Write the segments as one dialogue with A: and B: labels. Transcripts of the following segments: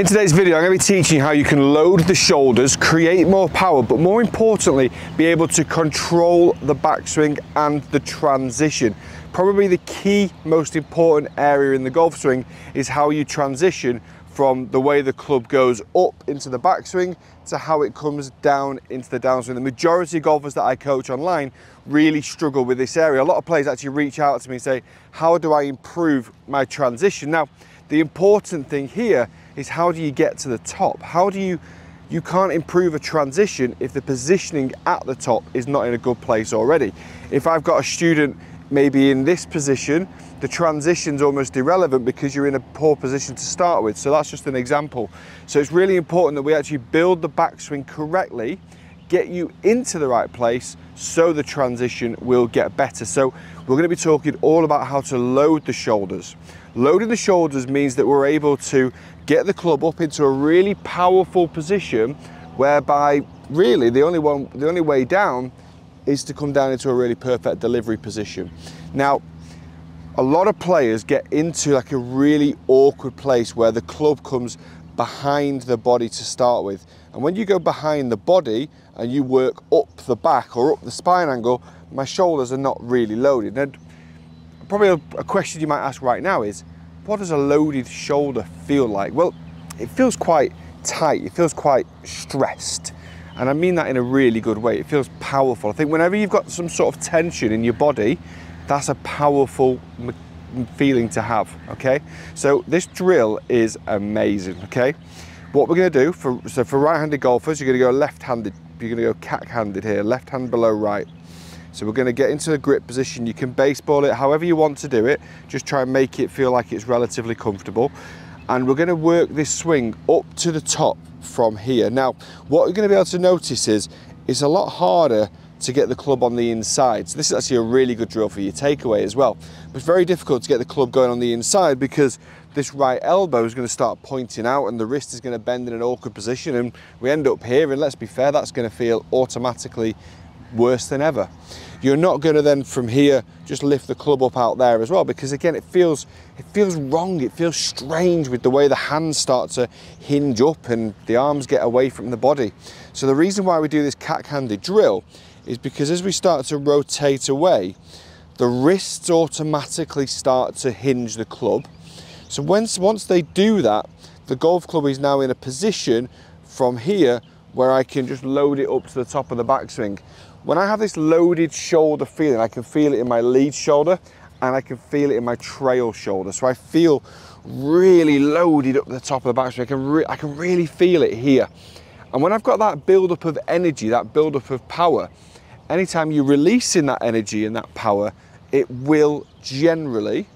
A: In today's video, I'm going to be teaching you how you can load the shoulders, create more power, but more importantly, be able to control the backswing and the transition. Probably the key, most important area in the golf swing is how you transition from the way the club goes up into the backswing to how it comes down into the downswing. The majority of golfers that I coach online really struggle with this area. A lot of players actually reach out to me and say, how do I improve my transition? Now, the important thing here is how do you get to the top? How do you, you can't improve a transition if the positioning at the top is not in a good place already. If I've got a student maybe in this position, the transition's almost irrelevant because you're in a poor position to start with. So that's just an example. So it's really important that we actually build the backswing correctly, get you into the right place so the transition will get better. So we're gonna be talking all about how to load the shoulders. Loading the shoulders means that we're able to get the club up into a really powerful position whereby really the only one, the only way down is to come down into a really perfect delivery position. Now, a lot of players get into like a really awkward place where the club comes behind the body to start with. And when you go behind the body and you work up the back or up the spine angle, my shoulders are not really loaded. And probably a, a question you might ask right now is, what does a loaded shoulder feel like? Well, it feels quite tight, it feels quite stressed. And I mean that in a really good way. It feels powerful. I think whenever you've got some sort of tension in your body, that's a powerful feeling to have, okay? So this drill is amazing, okay? What we're gonna do, for, so for right-handed golfers, you're gonna go left-handed, you're gonna go cack-handed here, left hand below right. So we're gonna get into the grip position. You can baseball it however you want to do it. Just try and make it feel like it's relatively comfortable. And we're gonna work this swing up to the top from here. Now, what you're gonna be able to notice is it's a lot harder to get the club on the inside. So this is actually a really good drill for your takeaway as well. But it's very difficult to get the club going on the inside because this right elbow is going to start pointing out and the wrist is going to bend in an awkward position and we end up here and let's be fair, that's going to feel automatically worse than ever. You're not going to then from here just lift the club up out there as well because again it feels it feels wrong, it feels strange with the way the hands start to hinge up and the arms get away from the body. So the reason why we do this cack-handed drill is because as we start to rotate away, the wrists automatically start to hinge the club. So once, once they do that, the golf club is now in a position from here where I can just load it up to the top of the backswing. When I have this loaded shoulder feeling, I can feel it in my lead shoulder and I can feel it in my trail shoulder. So I feel really loaded up the top of the backswing. I can, I can really feel it here. And when I've got that buildup of energy, that buildup of power, anytime you're releasing that energy and that power, it will generally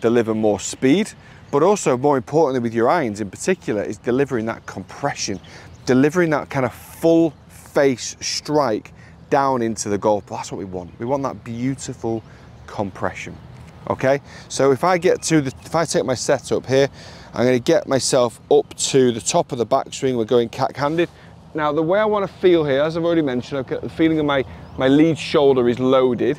A: deliver more speed, but also more importantly with your irons in particular is delivering that compression, delivering that kind of full face strike down into the golf. ball. That's what we want. We want that beautiful compression. Okay, so if I get to the, if I take my setup here, I'm going to get myself up to the top of the backswing. We're going cack-handed. Now, the way I want to feel here, as I've already mentioned, I've got the feeling of my, my lead shoulder is loaded,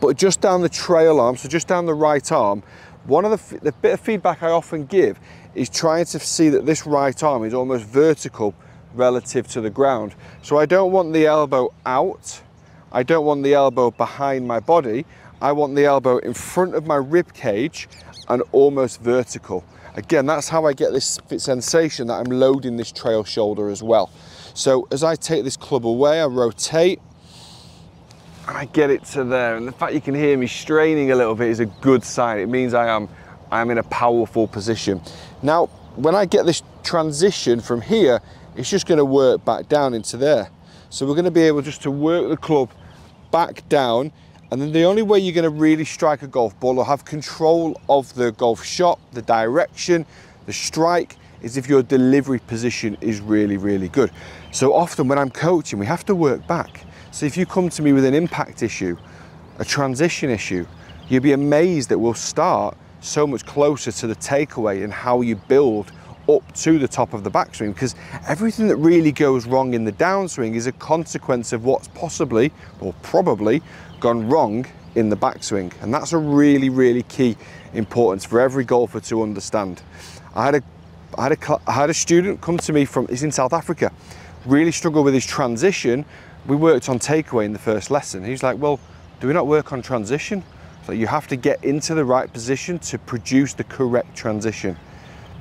A: but just down the trail arm, so just down the right arm, one of the, the bit of feedback I often give is trying to see that this right arm is almost vertical relative to the ground. So I don't want the elbow out, I don't want the elbow behind my body, I want the elbow in front of my rib cage and almost vertical. Again, that's how I get this sensation that I'm loading this trail shoulder as well. So as I take this club away, I rotate, and I get it to there. And the fact you can hear me straining a little bit is a good sign. It means I am, I am in a powerful position. Now, when I get this transition from here, it's just gonna work back down into there. So we're gonna be able just to work the club back down and then the only way you're going to really strike a golf ball or have control of the golf shot, the direction, the strike, is if your delivery position is really, really good. So often when I'm coaching, we have to work back. So if you come to me with an impact issue, a transition issue, you'll be amazed that we'll start so much closer to the takeaway and how you build up to the top of the backswing because everything that really goes wrong in the downswing is a consequence of what's possibly or probably gone wrong in the backswing. And that's a really, really key importance for every golfer to understand. I had a I had a, I had a student come to me from, he's in South Africa, really struggled with his transition. We worked on takeaway in the first lesson. He's like, well, do we not work on transition? So you have to get into the right position to produce the correct transition.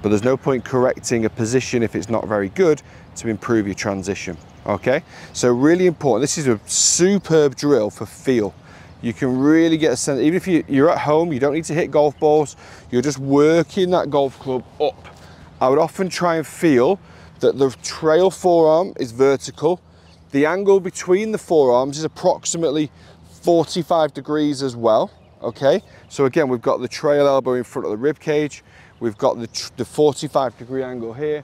A: But there's no point correcting a position if it's not very good to improve your transition, okay? So really important, this is a superb drill for feel. You can really get a sense, even if you, are at home, you don't need to hit golf balls, you're just working that golf club up. I would often try and feel that the trail forearm is vertical, the angle between the forearms is approximately 45 degrees as well, okay? So again, we've got the trail elbow in front of the rib cage, we've got the, the 45 degree angle here,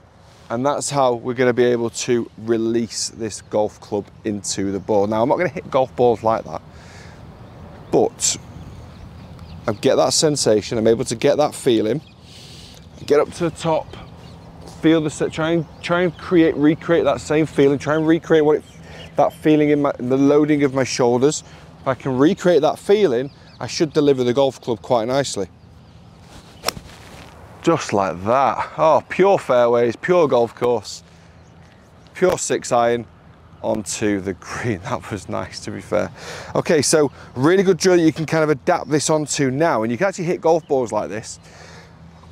A: and that's how we're gonna be able to release this golf club into the ball. Now, I'm not gonna hit golf balls like that, but I get that sensation, I'm able to get that feeling, get up to the top, feel the set, try and try and create, recreate that same feeling, try and recreate what it, that feeling in, my, the loading of my shoulders. If I can recreate that feeling, I should deliver the golf club quite nicely. Just like that. Oh, pure fairways, pure golf course, pure six iron onto the green. That was nice to be fair. Okay, so really good drill you can kind of adapt this onto now and you can actually hit golf balls like this.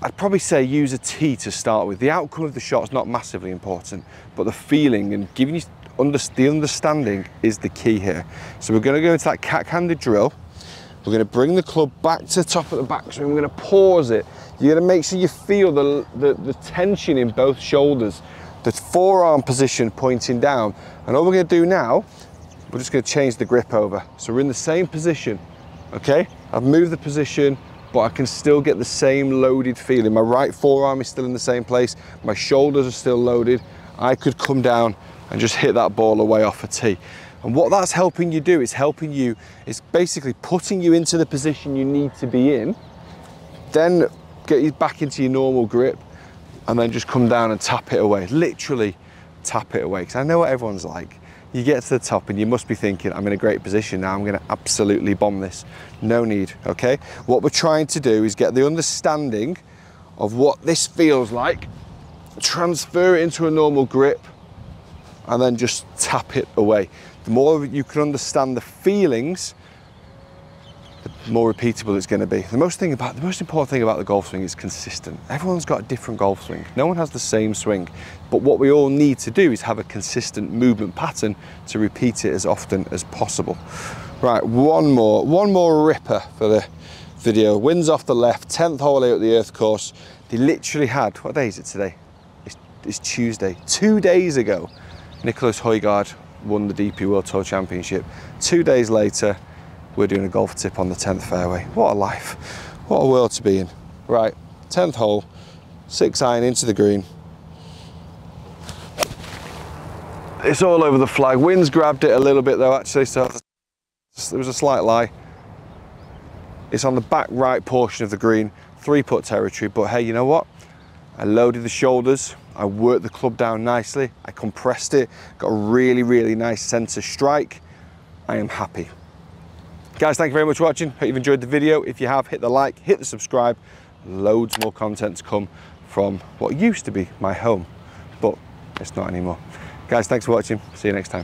A: I'd probably say use a tee to start with. The outcome of the shot is not massively important, but the feeling and giving you under, the understanding is the key here. So we're gonna go into that cack-handed drill. We're gonna bring the club back to the top of the backswing. We're gonna pause it. You're gonna make sure you feel the, the, the tension in both shoulders, the forearm position pointing down. And all we're gonna do now, we're just gonna change the grip over. So we're in the same position, okay? I've moved the position, but I can still get the same loaded feeling. My right forearm is still in the same place. My shoulders are still loaded. I could come down and just hit that ball away off a tee. And what that's helping you do is helping you, it's basically putting you into the position you need to be in, then get you back into your normal grip, and then just come down and tap it away. Literally tap it away. Because I know what everyone's like you get to the top and you must be thinking, I'm in a great position now, I'm gonna absolutely bomb this. No need, okay? What we're trying to do is get the understanding of what this feels like, transfer it into a normal grip, and then just tap it away. The more you can understand the feelings, the more repeatable it's going to be. The most thing about the most important thing about the golf swing is consistent. Everyone's got a different golf swing. No one has the same swing, but what we all need to do is have a consistent movement pattern to repeat it as often as possible. Right, one more, one more ripper for the video. Winds off the left, 10th hole here at the Earth course. They literally had, what day is it today? It's, it's Tuesday. Two days ago, Nicolai Højgaard won the DP World Tour Championship. Two days later, we're doing a golf tip on the 10th fairway. What a life. What a world to be in. Right, 10th hole, six iron into the green. It's all over the flag. Winds grabbed it a little bit though actually, so there was a slight lie. It's on the back right portion of the green, three putt territory, but hey, you know what? I loaded the shoulders, I worked the club down nicely, I compressed it, got a really, really nice centre strike. I am happy. Guys, thank you very much for watching. Hope you've enjoyed the video. If you have, hit the like, hit the subscribe. Loads more content to come from what used to be my home, but it's not anymore. Guys, thanks for watching. See you next time.